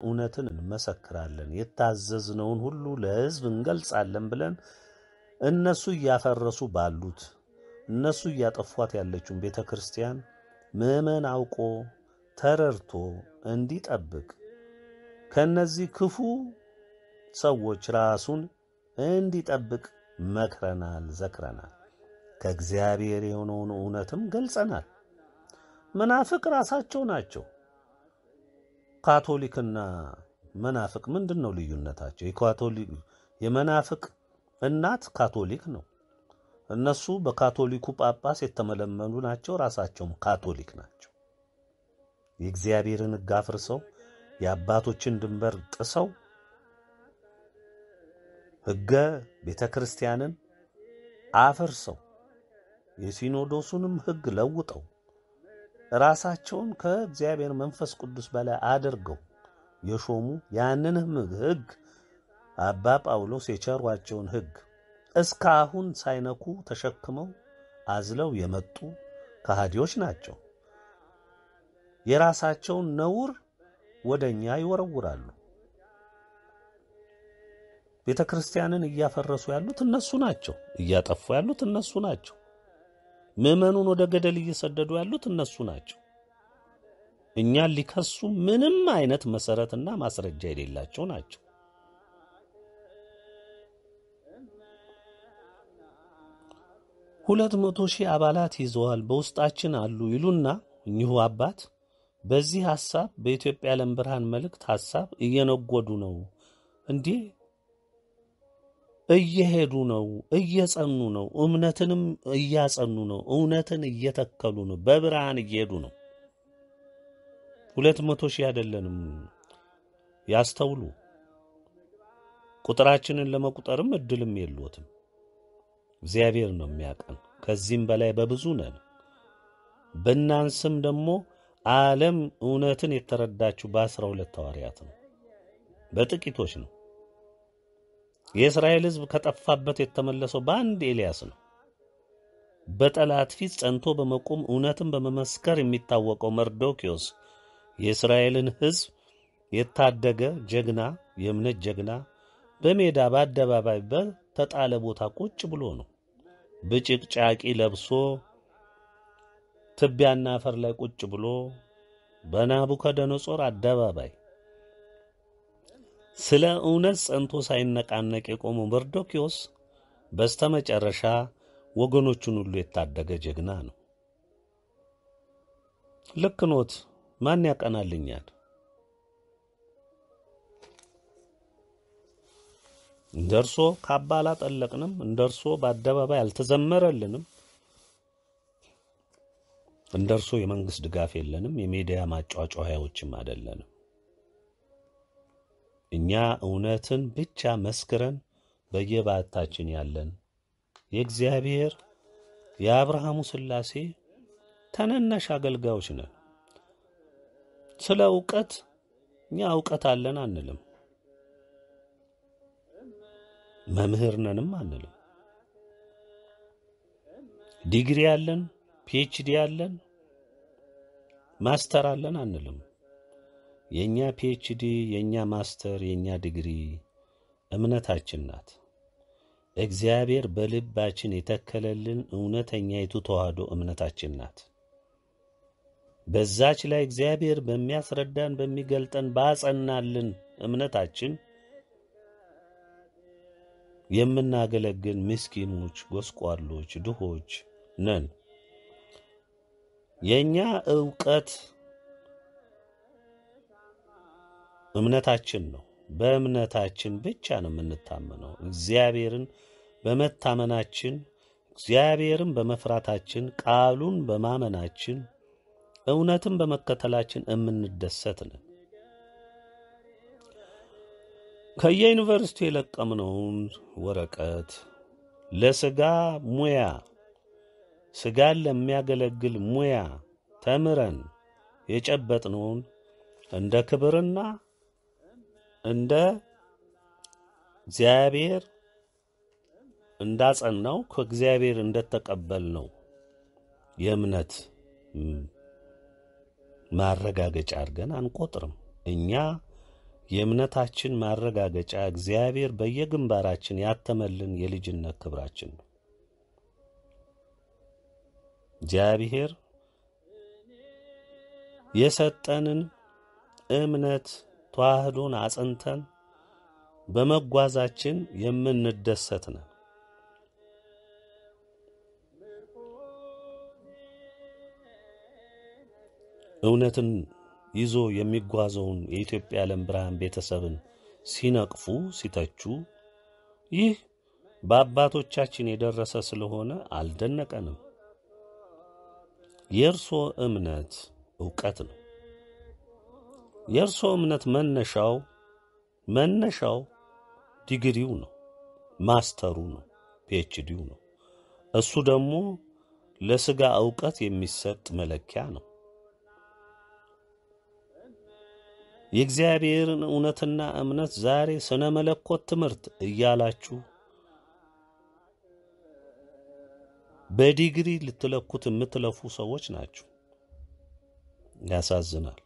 እውነትን እንመሰክራለን፣ የታዘዝነውን ሁሉ ለሕዝብ እንገልጻለን ብለን እነሱ እያፈረሱ ባሉት እነሱ እያጠፏት ያለችውን ቤተ ክርስቲያን ምዕመን አውቆ ተረድቶ እንዲጠብቅ ከእነዚህ ክፉ ሰዎች ራሱን እንዲጠብቅ መክረናል፣ ዘክረናል። ከእግዚአብሔር የሆነውን እውነትም ገልጸናል። መናፍቅ ራሳቸው ናቸው። ካቶሊክና መናፍቅ ምንድን ነው ልዩነታቸው? የካቶሊክ የመናፍቅ እናት ካቶሊክ ነው። እነሱ በካቶሊኩ ጳጳስ የተመለመሉ ናቸው። ራሳቸውም ካቶሊክ ናቸው። የእግዚአብሔርን ሕግ አፍርሰው የአባቶችን ድንበር ጥሰው ሕገ ቤተ ክርስቲያንን አፍርሰው የሲኖዶሱንም ሕግ ለውጠው ራሳቸውን ከእግዚአብሔር መንፈስ ቅዱስ በላይ አድርገው የሾሙ ያንንም ሕግ አባ ጳውሎስ የቸሯቸውን ሕግ እስካሁን ሳይነኩ ተሸክመው አዝለው የመጡ ከሃዲዎች ናቸው። የራሳቸውን ነውር ወደ እኛ ይወረውራሉ። ቤተ ክርስቲያንን እያፈረሱ ያሉት እነሱ ናቸው። እያጠፉ ያሉት እነሱ ናቸው። ምዕመኑን ወደ ገደል እየሰደዱ ያሉት እነሱ ናቸው። እኛን ሊከሱ ምንም አይነት መሰረትና ማስረጃ የሌላቸው ናቸው። ሁለት መቶ ሺህ አባላት ይዘዋል በውስጣችን አሉ ይሉና እኚሁ አባት በዚህ ሐሳብ በኢትዮጵያ ዓለም ብርሃን መልእክት ሐሳብ እየነጎዱ ነው። እንዲህ እየሄዱ ነው፣ እየጸኑ ነው፣ እምነትንም እያጸኑ ነው፣ እውነትን እየተከሉ ነው፣ በብርሃን እየሄዱ ነው። ሁለት መቶ ሺህ አይደለንም። ያስተውሉ። ቁጥራችንን ለመቁጠርም እድልም የሎትም። እግዚአብሔር ነው የሚያቀን። ከዚህም በላይ በብዙ ነን። በእናንስም ደግሞ ዓለም እውነትን የተረዳችው በአስራ ሁለት ሐዋርያት ነው፣ በጥቂቶች ነው። የእስራኤል ሕዝብ ከጠፋበት የተመለሰው በአንድ ኤልያስ ነው። በጠላት ፊት ጸንቶ በመቆም እውነትን በመመስከር የሚታወቀው መርዶኪዮስ የእስራኤልን ሕዝብ የታደገ ጀግና፣ የእምነት ጀግና በሜዳ በአደባባይ በተጣለ ቦታ ቁጭ ብሎ ነው። ብጭቅጫቂ ለብሶ ትቢያና አፈር ላይ ቁጭ ብሎ በናቡከደነጾር አደባባይ ስለ እውነት ጸንቶ ሳይነቃነቅ የቆመው መርዶኪዮስ በስተመጨረሻ ወገኖቹን ሁሉ የታደገ ጀግና ነው። ልክ ኖት። ማን ያቀናልኛል? እንደ እርሶ ካባ አላጠለቅንም። እንደ በአደባባይ አልተዘመረልንም። እንደ እርሶ የመንግሥት ድጋፍ የለንም። የሚዲያ ማጫጫያዎችም አይደለንም። እኛ እውነትን ብቻ መስክረን በየባታችን ያለን የእግዚአብሔር የአብርሃሙ ሥላሴ ተነናሽ አገልጋዮች ነን። ስለ እውቀት እኛ እውቀት አለን አንልም። መምህር ነንም አንልም። ዲግሪ ያለን PhD ያለን master አለን አንልም። የእኛ PhD፣ የእኛ master፣ የእኛ ዲግሪ እምነታችን ናት። እግዚአብሔር በልባችን የተከለልን እውነተኛይቱ ተዋህዶ እምነታችን ናት። በዛች ላይ እግዚአብሔር በሚያስረዳን በሚገልጠን ባጸናልን እምነታችን የምናገለግል ምስኪኖች፣ ጎስቋሎች፣ ድሆች ነን። የእኛ ዕውቀት እምነታችን ነው። በእምነታችን ብቻ ነው የምንታመነው። እግዚአብሔርን በመታመናችን እግዚአብሔርን በመፍራታችን ቃሉን በማመናችን እውነትን በመከተላችን የምንደሰት ነን። ከየዩኒቨርሲቲ የለቀምነውን ወረቀት ለሥጋ ሙያ ሥጋን ለሚያገለግል ሙያ ተምረን የጨበጥነውን እንደ ክብርና እንደ እግዚአብሔር እንዳጸናው ከእግዚአብሔር እንደተቀበልነው የእምነት ማረጋገጫ አድርገን አንቆጥርም። እኛ የእምነታችን ማረጋገጫ እግዚአብሔር በየግንባራችን ያተመልን የልጅነት ክብራችን ነው። እግዚአብሔር የሰጠንን እምነት ተዋህዶን አጽንተን በመጓዛችን የምንደሰት ነን። እውነትን ይዞ የሚጓዘውን የኢትዮጵያ ዓለም ብርሃን ቤተሰብን ሲነቅፉ፣ ሲተቹ ይህ በአባቶቻችን የደረሰ ስለሆነ አልደነቀንም። የእርሶ እምነት ዕውቀት ነው። የእርሶ እምነት መነሻው መነሻው ዲግሪው ነው፣ ማስተሩ ነው፣ ፒኤችዲው ነው። እሱ ደግሞ ለሥጋ ዕውቀት የሚሰጥ መለኪያ ነው። የእግዚአብሔርን እውነትና እምነት ዛሬ ስነ መለኮት ትምህርት እያላችሁ በዲግሪ ልትለኩት የምትለፉ ሰዎች ናችሁ። ያሳዝናል።